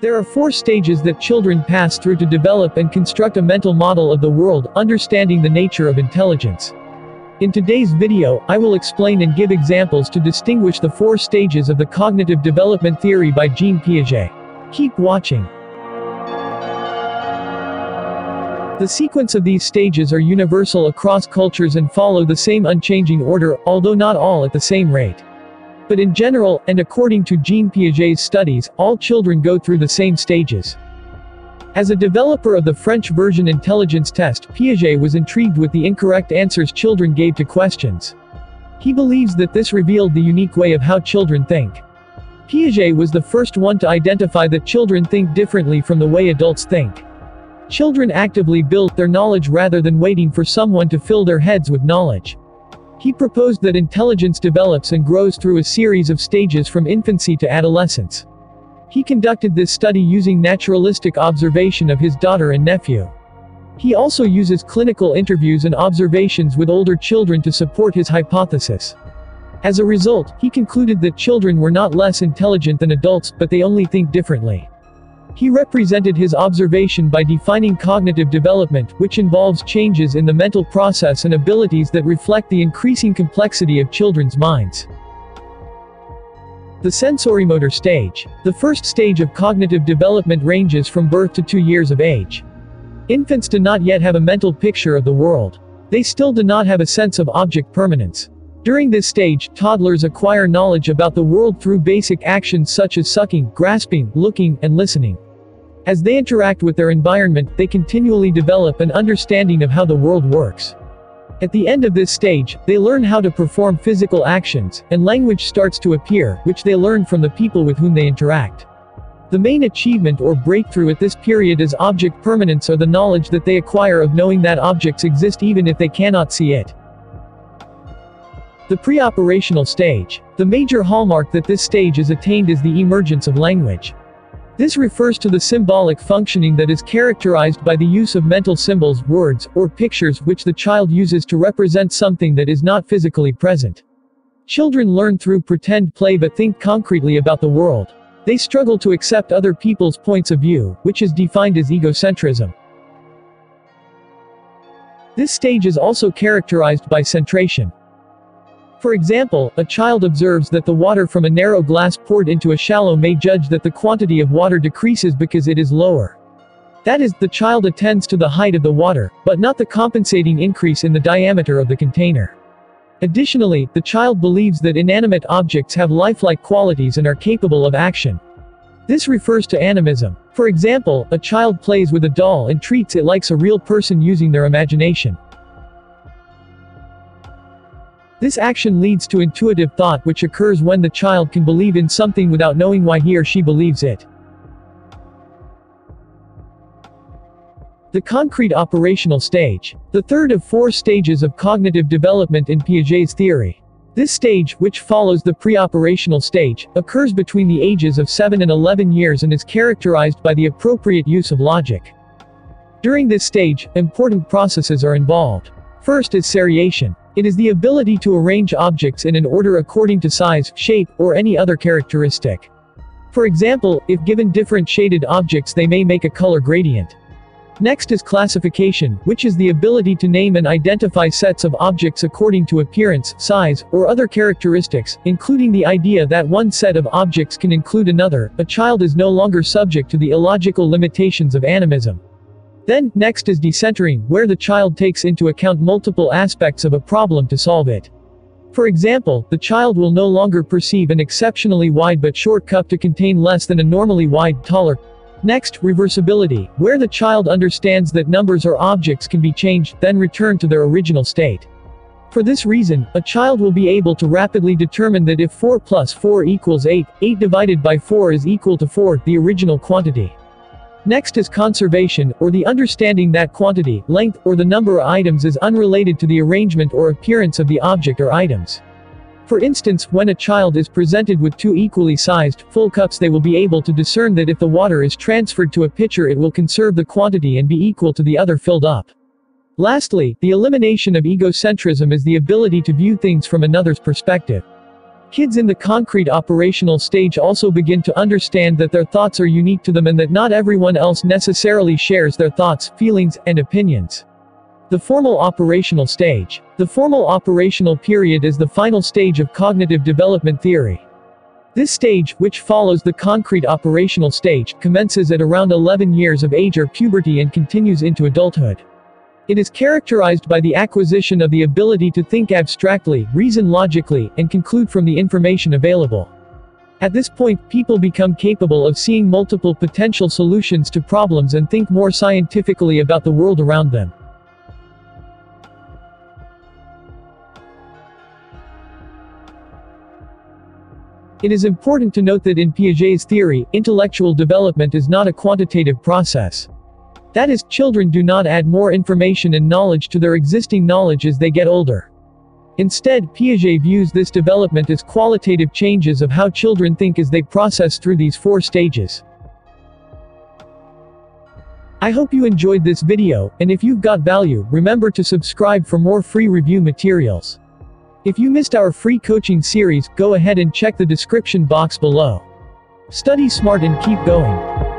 There are four stages that children pass through to develop and construct a mental model of the world, understanding the nature of intelligence. In today's video, I will explain and give examples to distinguish the four stages of the cognitive development theory by Jean Piaget. Keep watching. The sequence of these stages are universal across cultures and follow the same unchanging order, although not all at the same rate. But in general, and according to Jean Piaget's studies, all children go through the same stages. As a developer of the French version intelligence test, Piaget was intrigued with the incorrect answers children gave to questions. He believes that this revealed the unique way of how children think. Piaget was the first one to identify that children think differently from the way adults think. Children actively build their knowledge rather than waiting for someone to fill their heads with knowledge. He proposed that intelligence develops and grows through a series of stages from infancy to adolescence. He conducted this study using naturalistic observation of his daughter and nephew. He also uses clinical interviews and observations with older children to support his hypothesis. As a result, he concluded that children were not less intelligent than adults, but they only think differently. He represented his observation by defining cognitive development, which involves changes in the mental process and abilities that reflect the increasing complexity of children's minds. The sensorimotor stage. The first stage of cognitive development ranges from birth to two years of age. Infants do not yet have a mental picture of the world. They still do not have a sense of object permanence. During this stage, toddlers acquire knowledge about the world through basic actions such as sucking, grasping, looking, and listening. As they interact with their environment, they continually develop an understanding of how the world works. At the end of this stage, they learn how to perform physical actions, and language starts to appear, which they learn from the people with whom they interact. The main achievement or breakthrough at this period is object permanence or the knowledge that they acquire of knowing that objects exist even if they cannot see it. The pre-operational stage. The major hallmark that this stage is attained is the emergence of language. This refers to the symbolic functioning that is characterized by the use of mental symbols, words, or pictures which the child uses to represent something that is not physically present. Children learn through pretend play but think concretely about the world. They struggle to accept other people's points of view, which is defined as egocentrism. This stage is also characterized by centration. For example, a child observes that the water from a narrow glass poured into a shallow may judge that the quantity of water decreases because it is lower. That is, the child attends to the height of the water, but not the compensating increase in the diameter of the container. Additionally, the child believes that inanimate objects have lifelike qualities and are capable of action. This refers to animism. For example, a child plays with a doll and treats it like a real person using their imagination. This action leads to intuitive thought which occurs when the child can believe in something without knowing why he or she believes it. The concrete operational stage. The third of four stages of cognitive development in Piaget's theory. This stage, which follows the pre-operational stage, occurs between the ages of 7 and 11 years and is characterized by the appropriate use of logic. During this stage, important processes are involved. First is seriation. It is the ability to arrange objects in an order according to size, shape, or any other characteristic. For example, if given different shaded objects they may make a color gradient. Next is classification, which is the ability to name and identify sets of objects according to appearance, size, or other characteristics, including the idea that one set of objects can include another. A child is no longer subject to the illogical limitations of animism. Then, next is decentering, where the child takes into account multiple aspects of a problem to solve it. For example, the child will no longer perceive an exceptionally wide but short cup to contain less than a normally wide, taller. Next, reversibility, where the child understands that numbers or objects can be changed, then returned to their original state. For this reason, a child will be able to rapidly determine that if 4 plus 4 equals 8, 8 divided by 4 is equal to 4, the original quantity. Next is conservation, or the understanding that quantity, length, or the number of items is unrelated to the arrangement or appearance of the object or items. For instance, when a child is presented with two equally sized, full cups they will be able to discern that if the water is transferred to a pitcher it will conserve the quantity and be equal to the other filled up. Lastly, the elimination of egocentrism is the ability to view things from another's perspective. Kids in the concrete operational stage also begin to understand that their thoughts are unique to them and that not everyone else necessarily shares their thoughts, feelings, and opinions. The formal operational stage. The formal operational period is the final stage of cognitive development theory. This stage, which follows the concrete operational stage, commences at around 11 years of age or puberty and continues into adulthood. It is characterized by the acquisition of the ability to think abstractly, reason logically, and conclude from the information available. At this point, people become capable of seeing multiple potential solutions to problems and think more scientifically about the world around them. It is important to note that in Piaget's theory, intellectual development is not a quantitative process. That is, children do not add more information and knowledge to their existing knowledge as they get older. Instead, Piaget views this development as qualitative changes of how children think as they process through these four stages. I hope you enjoyed this video, and if you've got value, remember to subscribe for more free review materials. If you missed our free coaching series, go ahead and check the description box below. Study smart and keep going.